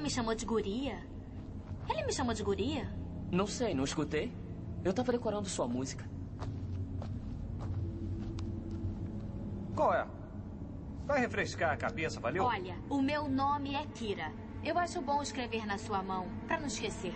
Ele me chamou de guria? Ele me chamou de guria? Não sei, não escutei. Eu tava decorando sua música. Qual é? Vai refrescar a cabeça, valeu? Olha, o meu nome é Kira. Eu acho bom escrever na sua mão, pra não esquecer.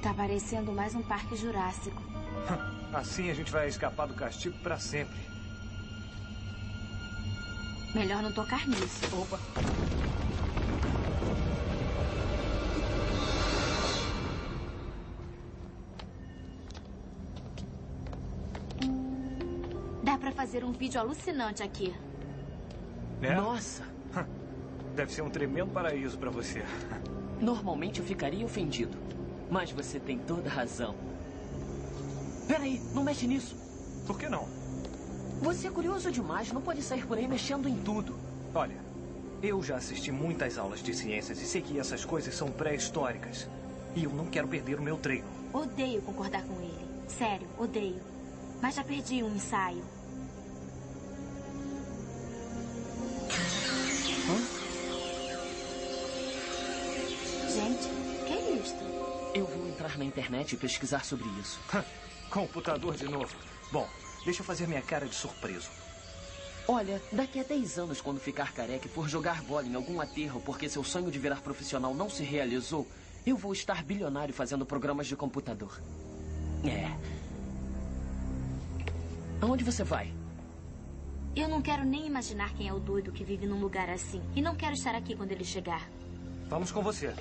Tá parecendo mais um parque jurássico. Assim a gente vai escapar do castigo pra sempre. Melhor não tocar nisso. Opa. Dá pra fazer um vídeo alucinante aqui. É? Nossa! Deve ser um tremendo paraíso pra você. Normalmente eu ficaria ofendido. Mas você tem toda a razão. Peraí, não mexe nisso. Por que não? Você é curioso demais, não pode sair por aí mexendo em tudo. Olha, eu já assisti muitas aulas de ciências e sei que essas coisas são pré-históricas. E eu não quero perder o meu treino. Odeio concordar com ele. Sério, odeio. Mas já perdi um ensaio. Entrar na internet e pesquisar sobre isso. Computador de novo. Bom, deixa eu fazer minha cara de surpreso. Olha, daqui a 10 anos, quando ficar careca e for jogar bola em algum aterro porque seu sonho de virar profissional não se realizou, eu vou estar bilionário fazendo programas de computador. É. Aonde você vai? Eu não quero nem imaginar quem é o doido que vive num lugar assim. E não quero estar aqui quando ele chegar. Vamos com você.